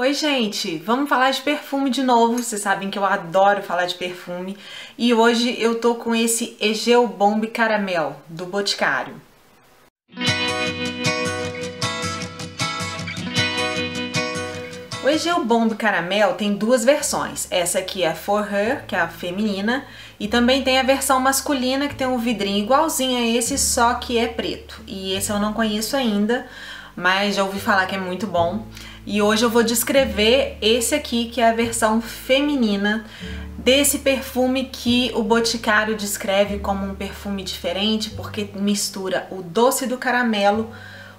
Oi, gente! Vamos falar de perfume de novo. Vocês sabem que eu adoro falar de perfume. E hoje eu tô com esse Egeu Bomb Caramel, do Boticário. O Egeu Bomb Caramel tem duas versões. Essa aqui é For Her, que é a feminina, e também tem a versão masculina, que tem um vidrinho igualzinho a esse, só que é preto. E esse eu não conheço ainda, mas já ouvi falar que é muito bom. E hoje eu vou descrever esse aqui, que é a versão feminina desse perfume que o Boticário descreve como um perfume diferente, porque mistura o doce do caramelo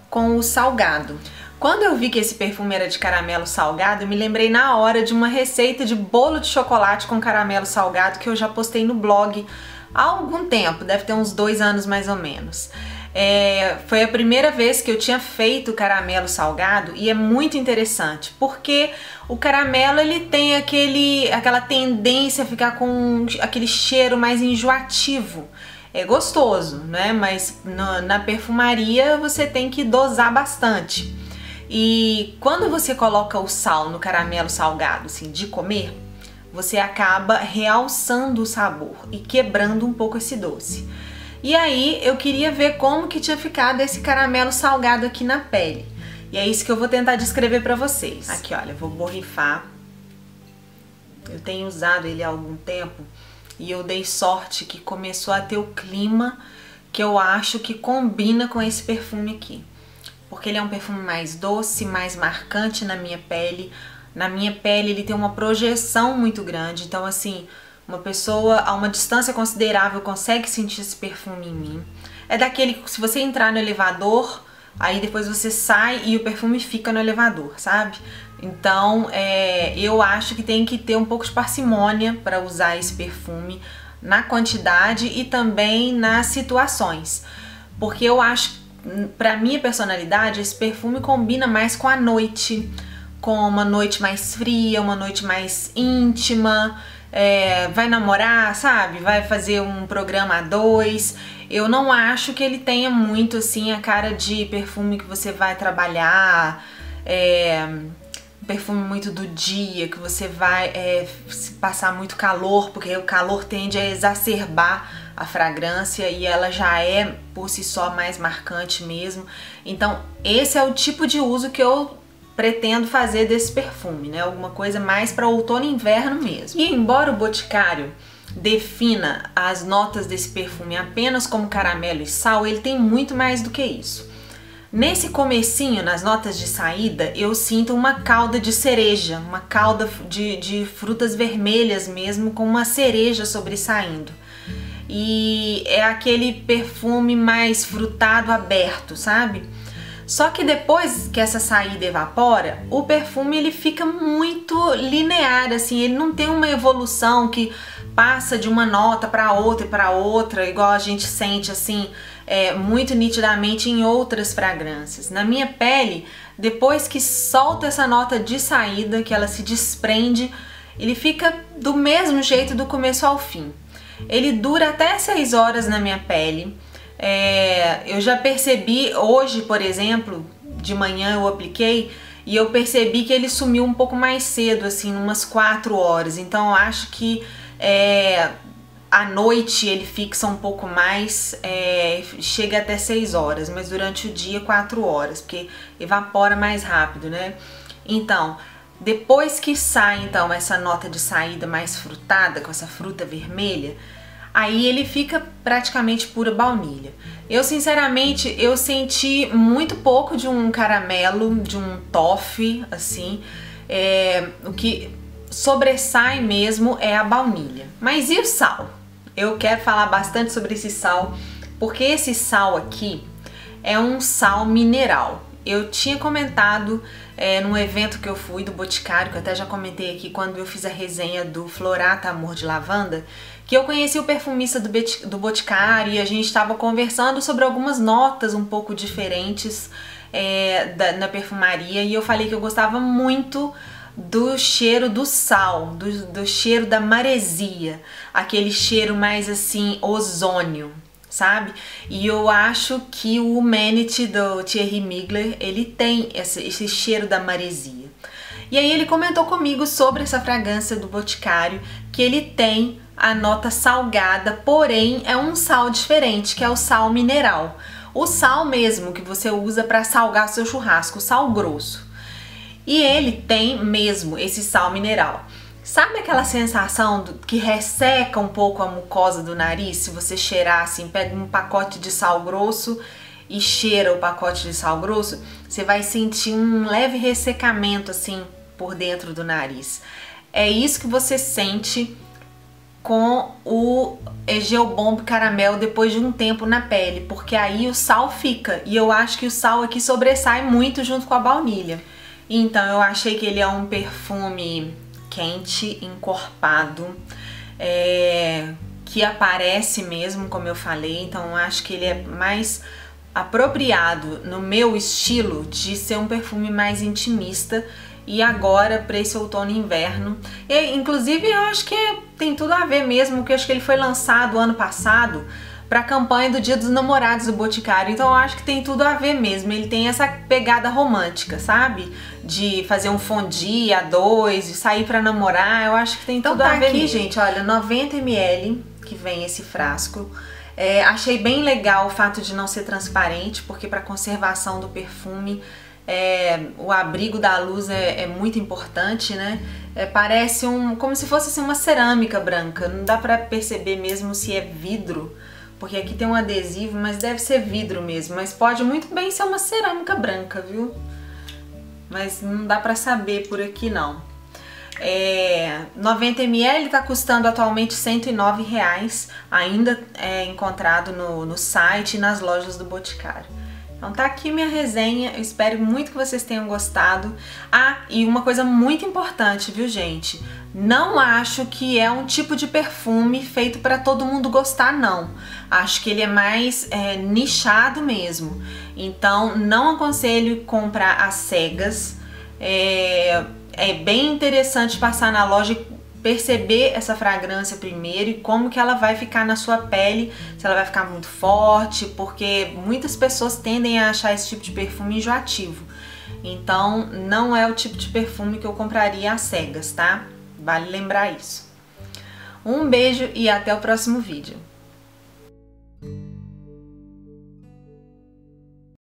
com o salgado. Quando eu vi que esse perfume era de caramelo salgado, me lembrei na hora de uma receita de bolo de chocolate com caramelo salgado que eu já postei no blog há algum tempo, deve ter uns dois anos mais ou menos. É, foi a primeira vez que eu tinha feito caramelo salgado e é muito interessante porque o caramelo ele tem aquele, aquela tendência a ficar com aquele cheiro mais enjoativo. É gostoso, né? Mas na perfumaria você tem que dosar bastante. E quando você coloca o sal no caramelo salgado, assim, de comer, você acaba realçando o sabor e quebrando um pouco esse doce. E aí eu queria ver como que tinha ficado esse caramelo salgado aqui na pele. E é isso que eu vou tentar descrever para vocês. Aqui, olha, vou borrifar. Eu tenho usado ele há algum tempo e eu dei sorte que começou a ter o clima que eu acho que combina com esse perfume aqui porque ele é um perfume mais doce, mais marcante na minha pele. Na minha pele ele tem uma projeção muito grande, então assim, uma pessoa a uma distância considerável consegue sentir esse perfume em mim. É daquele que se você entrar no elevador, aí depois você sai e o perfume fica no elevador, sabe? Então, é, eu acho que tem que ter um pouco de parcimônia para usar esse perfume na quantidade e também nas situações. Porque eu acho para minha personalidade, esse perfume combina mais com a noite, com uma noite mais fria, uma noite mais íntima, é, vai namorar, sabe? Vai fazer um programa a dois. Eu não acho que ele tenha muito assim a cara de perfume que você vai trabalhar, é, perfume muito do dia, que você vai é, passar muito calor, porque o calor tende a exacerbar a fragrância e ela já é por si só mais marcante mesmo. Então, esse é o tipo de uso que eu pretendo fazer desse perfume, né? Alguma coisa mais para outono e inverno mesmo. E embora o Boticário defina as notas desse perfume apenas como caramelo e sal, ele tem muito mais do que isso. Nesse comecinho, nas notas de saída, eu sinto uma calda de cereja, uma calda de, de frutas vermelhas mesmo, com uma cereja sobressaindo e é aquele perfume mais frutado aberto, sabe? Só que depois que essa saída evapora, o perfume ele fica muito linear, assim, ele não tem uma evolução que passa de uma nota para outra e para outra, igual a gente sente assim, é, muito nitidamente em outras fragrâncias. Na minha pele, depois que solta essa nota de saída, que ela se desprende, ele fica do mesmo jeito do começo ao fim. Ele dura até 6 horas na minha pele. É, eu já percebi hoje, por exemplo, de manhã eu apliquei e eu percebi que ele sumiu um pouco mais cedo, assim, umas 4 horas. Então eu acho que é, à noite ele fixa um pouco mais, é, chega até 6 horas, mas durante o dia 4 horas, porque evapora mais rápido, né? Então, depois que sai então essa nota de saída mais frutada, com essa fruta vermelha, aí ele fica praticamente pura baunilha. Eu sinceramente, eu senti muito pouco de um caramelo, de um toffee, assim, é, o que sobressai mesmo é a baunilha. Mas e o sal? Eu quero falar bastante sobre esse sal, porque esse sal aqui é um sal mineral. Eu tinha comentado é, num evento que eu fui do Boticário, que eu até já comentei aqui quando eu fiz a resenha do Florata Amor de Lavanda, que eu conheci o perfumista do, do Boticário e a gente estava conversando sobre algumas notas um pouco diferentes é, da, na perfumaria e eu falei que eu gostava muito do cheiro do sal, do, do cheiro da maresia, aquele cheiro mais assim ozônio, sabe? E eu acho que o Humanity do Thierry Mugler, ele tem esse, esse cheiro da maresia. E aí ele comentou comigo sobre essa fragrância do Boticário, que ele tem a nota salgada, porém é um sal diferente, que é o sal mineral. O sal mesmo que você usa para salgar seu churrasco, sal grosso. E ele tem mesmo esse sal mineral. Sabe aquela sensação do, que resseca um pouco a mucosa do nariz? Se você cheirar assim, pega um pacote de sal grosso e cheira o pacote de sal grosso, você vai sentir um leve ressecamento assim por dentro do nariz. É isso que você sente com o Egeo Bomb Caramel depois de um tempo na pele, porque aí o sal fica e eu acho que o sal aqui sobressai muito junto com a baunilha. Então eu achei que ele é um perfume quente, encorpado, é, que aparece mesmo, como eu falei. Então acho que ele é mais apropriado no meu estilo de ser um perfume mais intimista e agora para esse outono e inverno. E, inclusive eu acho que tem tudo a ver mesmo, porque eu acho que ele foi lançado ano passado para a campanha do Dia dos Namorados do Boticário. Então eu acho que tem tudo a ver mesmo. Ele tem essa pegada romântica, sabe? De fazer um fondue a dois, de sair para namorar. Eu acho que tem então tudo tá a ver. Aqui, gente, olha, 90 ml que vem esse frasco. É, achei bem legal o fato de não ser transparente, porque para conservação do perfume é, o abrigo da luz é, é muito importante, né? É, parece um como se fosse assim, uma cerâmica branca. Não dá para perceber mesmo se é vidro porque aqui tem um adesivo, mas deve ser vidro mesmo. Mas pode muito bem ser uma cerâmica branca, viu? Mas não dá pra saber por aqui não. É, 90ml está custando atualmente R$ reais, ainda é encontrado no, no site e nas lojas do Boticário. Então tá aqui minha resenha, eu espero muito que vocês tenham gostado. Ah, e uma coisa muito importante, viu gente? Não acho que é um tipo de perfume feito para todo mundo gostar, não. Acho que ele é mais é, nichado mesmo. Então não aconselho comprar às cegas. É, é bem interessante passar na loja perceber essa fragrância primeiro e como que ela vai ficar na sua pele, se ela vai ficar muito forte, porque muitas pessoas tendem a achar esse tipo de perfume enjoativo. Então, não é o tipo de perfume que eu compraria às cegas, tá? Vale lembrar isso. Um beijo e até o próximo vídeo.